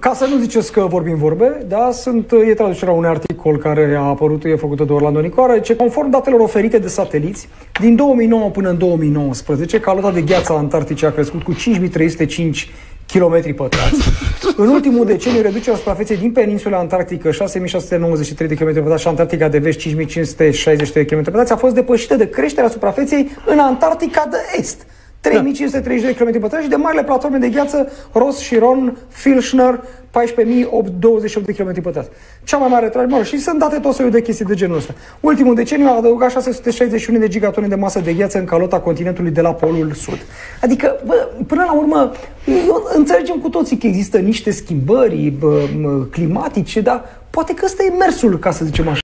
Ca să nu ziceți că vorbim vorbe, da, sunt, e traducerea unui articol care a apărut, e făcută de Orlando Nicoara, ce conform datelor oferite de sateliți, din 2009 până în 2019, calota de gheață antarctice a crescut cu 5305 km pătrați. În ultimul deceniu, reducerea suprafeței din peninsula antarctică 6693 de km pătrați și Antarctica de vest 5560 de km pătrați a fost depășită de creșterea suprafeței în Antarctica de est. 3530 de km pătrați și de marile platforme de gheață Ross, Chiron, Filchner, 14.028 de km pătrați. Cea mai mare trage, și sunt date tot soiul de chestii de genul ăsta. Ultimul deceniu a adăugat 661 de gigatone de masă de gheață în calota continentului de la Polul Sud. Adică, bă, până la urmă, eu, înțelegem cu toții că există niște schimbări bă, climatice, dar poate că ăsta e mersul, ca să zicem așa.